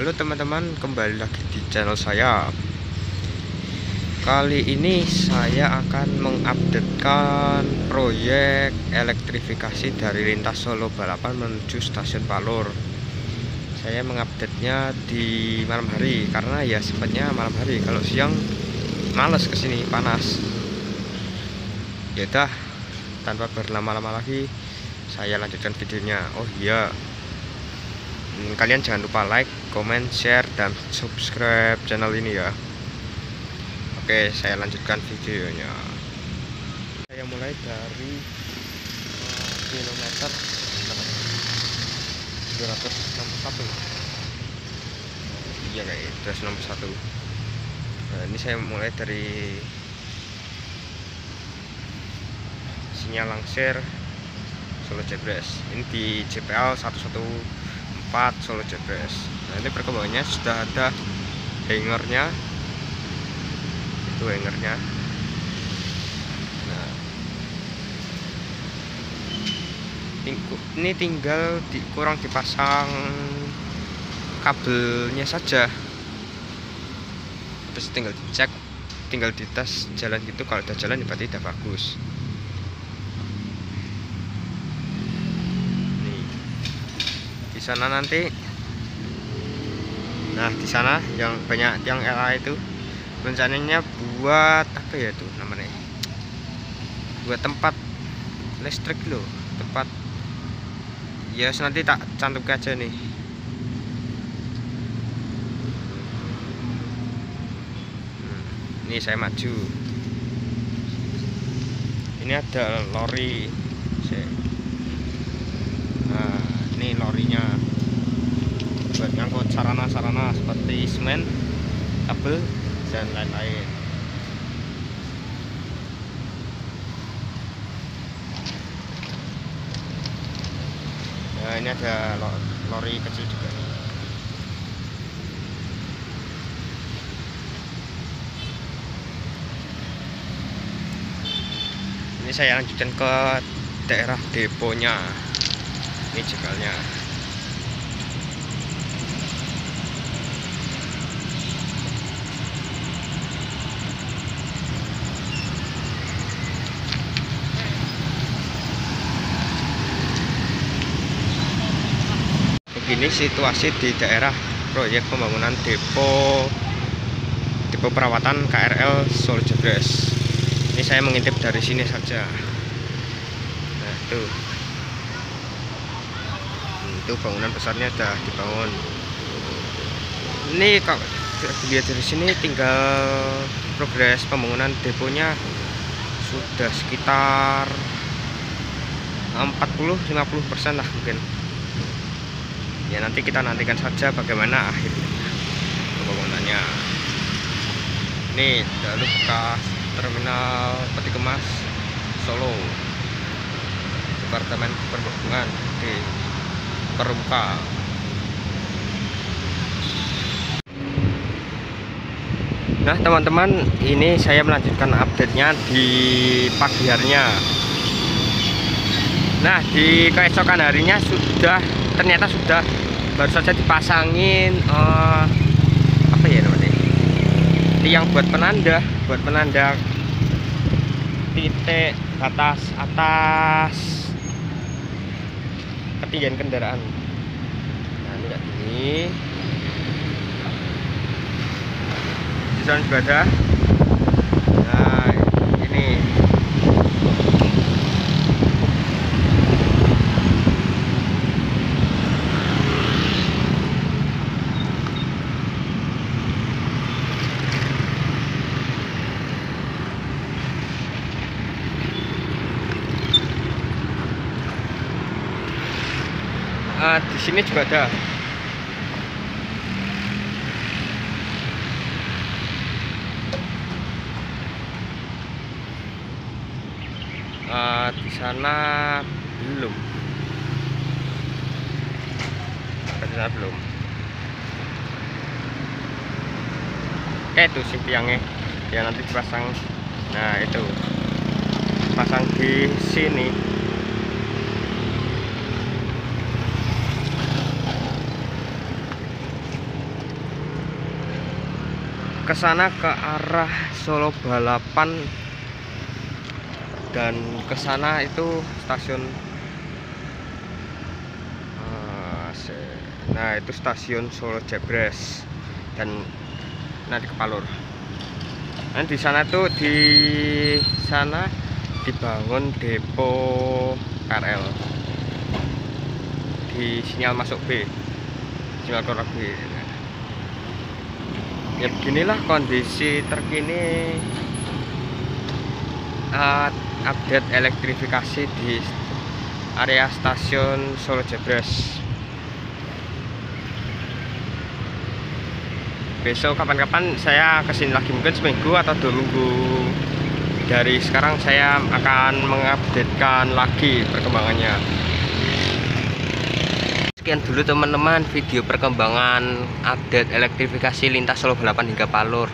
Halo teman-teman, kembali lagi di channel saya. Kali ini saya akan mengupdatekan proyek elektrifikasi dari lintas Solo Balapan menuju stasiun Palur. Saya mengupdate-nya di malam hari karena ya sempatnya malam hari. Kalau siang males ke sini panas. Ya udah, tanpa berlama-lama lagi, saya lanjutkan videonya. Oh iya, Hmm, kalian jangan lupa like, comment, share, dan subscribe channel ini ya. Oke saya lanjutkan videonya. Saya mulai dari uh, kilometer 261 Iya kayak 261 Nah ini saya mulai dari Sinyal Langsir Solo Jebres. Ini di JPL 11 4 Solo JPS nah ini perkembangannya sudah ada hangernya. Itu hangernya. Nah. Ini tinggal di, kurang dipasang kabelnya saja. Terus tinggal dicek tinggal dites jalan gitu. Kalau udah jalan ya berarti udah bagus di sana nanti. Nah di sana yang banyak yang LA itu. Rencananya buat apa ya tuh namanya? Buat tempat listrik loh tempat ya yes, nanti tak cantum aja nih. Hmm, ini saya maju. Ini ada lori. Nah ini lorinya buat ngangkut sarana-sarana seperti semen kabel dan lain-lain. Nah ini ada lori kecil juga ini saya lanjutkan ke daerah deponya. Ini jekalnya begini situasi di daerah proyek pembangunan depo depo perawatan KRL Solo Jebres ini saya mengintip dari sini saja. Nah tuh. Itu bangunan besarnya sudah dibangun. Ini kalau dilihat dari sini tinggal progres pembangunan deponya sudah sekitar 40-50 persen lah mungkin ya nanti kita nantikan saja bagaimana akhir pembangunannya. Ini jalur bekas terminal peti kemas Solo. Departemen Perhubungan di terbuka Nah teman-teman ini saya melanjutkan update-nya di pagi harinya. Nah di keesokan harinya sudah ternyata sudah baru saja dipasangin uh, apa ya namanya? Tiang buat penanda buat penanda titik batas atas ketinggian kendaraan. Nah ini kayak gini. Di sana juga ada nah ini uh, di sini juga ada. Uh, di sana belum. Di sana belum. Oke itu si tiangnya. Yang nanti dipasang. Nah itu. Pasang di sini ke sana ke arah Solo Balapan. Dan ke sana itu stasiun se- nah itu stasiun Solo Jebres. Dan nanti ke Palur. Nah di sana tuh di sana dibangun depo KRL di sinyal masuk B sinyal keluar B ya beginilah kondisi terkini uh, update elektrifikasi di area stasiun Solo Jebres. Besok kapan-kapan saya ke sini lagi mungkin seminggu atau dua minggu dari sekarang saya akan mengupdatekan lagi perkembangannya sekian dulu teman-teman video perkembangan update elektrifikasi lintas Solo Balapan hingga Palur.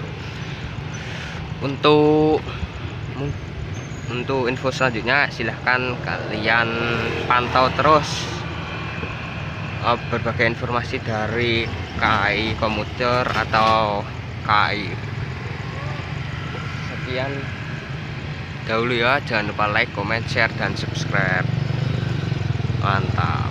Untuk untuk info selanjutnya silahkan kalian pantau terus uh, berbagai informasi dari KAI komuter atau KAI sekian dahulu ya jangan lupa like comment share dan subscribe. Mantap